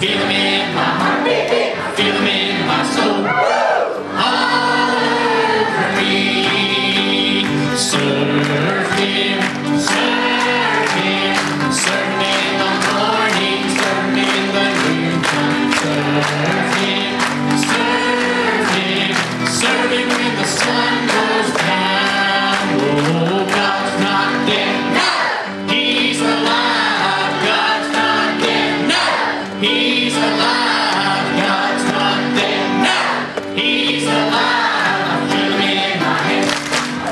Give me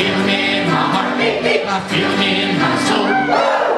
feel him in my heart, I feel him in my soul.